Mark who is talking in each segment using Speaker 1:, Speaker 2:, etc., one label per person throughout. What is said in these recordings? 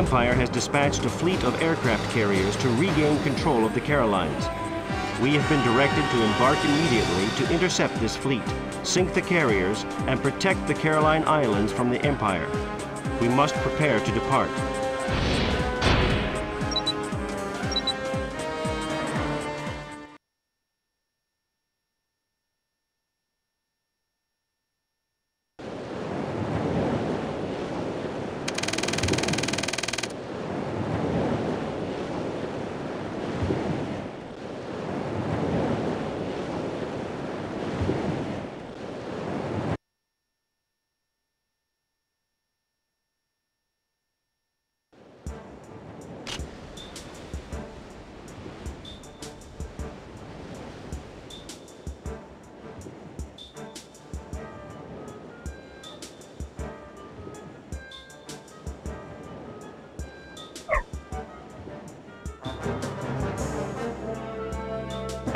Speaker 1: Empire has dispatched a fleet of aircraft carriers to regain control of the Carolines. We have been directed to embark immediately to intercept this fleet, sink the carriers, and protect the Caroline Islands from the Empire. We must prepare to depart.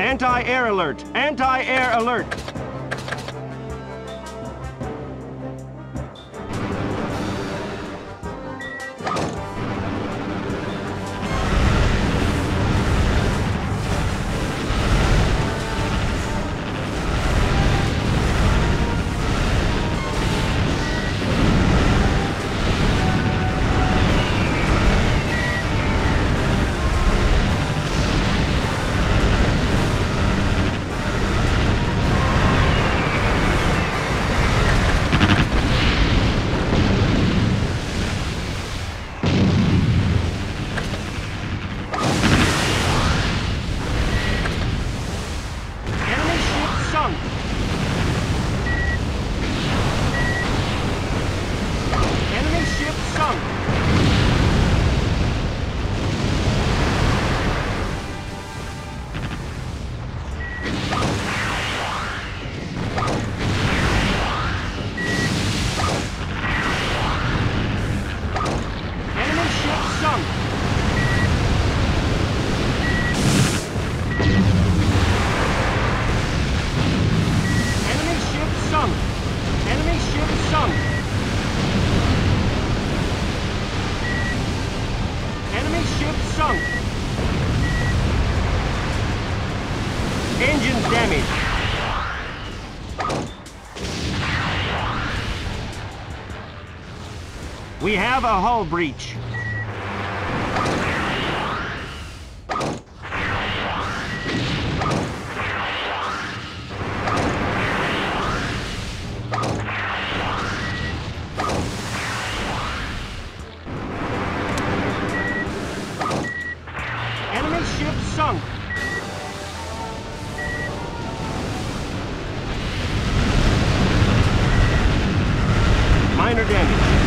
Speaker 1: Anti-air alert! Anti-air alert! We have a hull breach. Enemy ship sunk. Minor damage.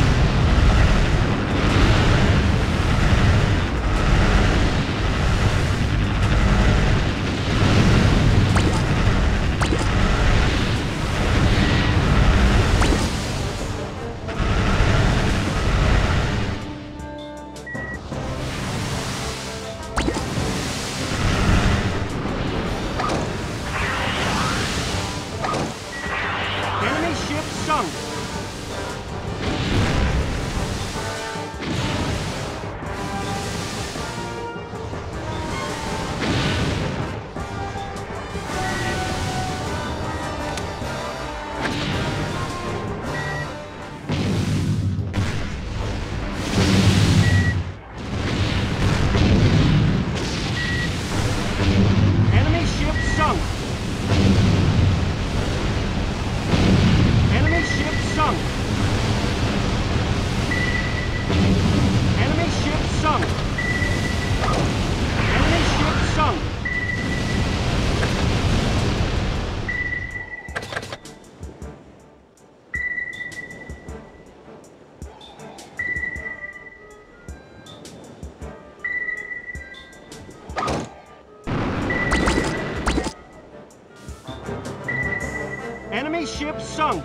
Speaker 1: Ship sunk.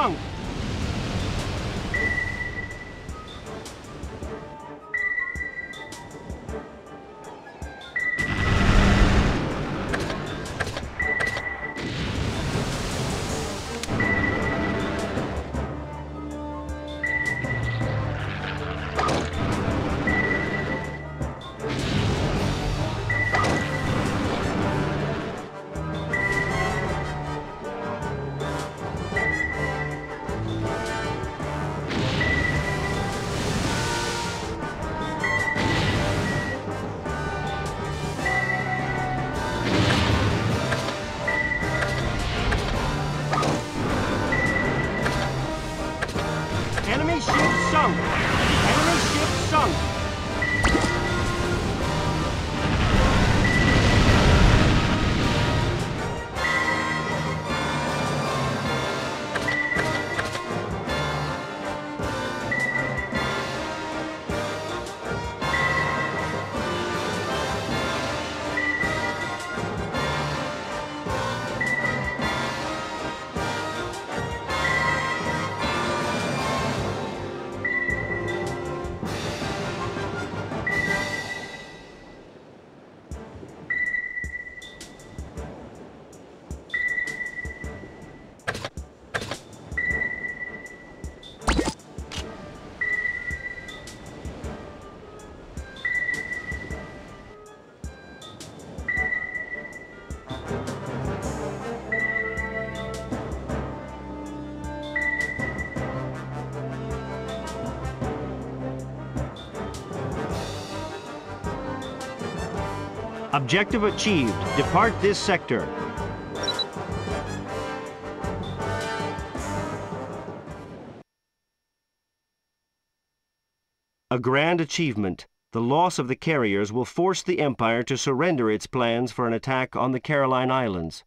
Speaker 1: Sunk! Enemy ship sunk! Enemy ship sunk! Objective achieved. Depart this sector. A grand achievement. The loss of the carriers will force the Empire to surrender its plans for an attack on the Caroline Islands.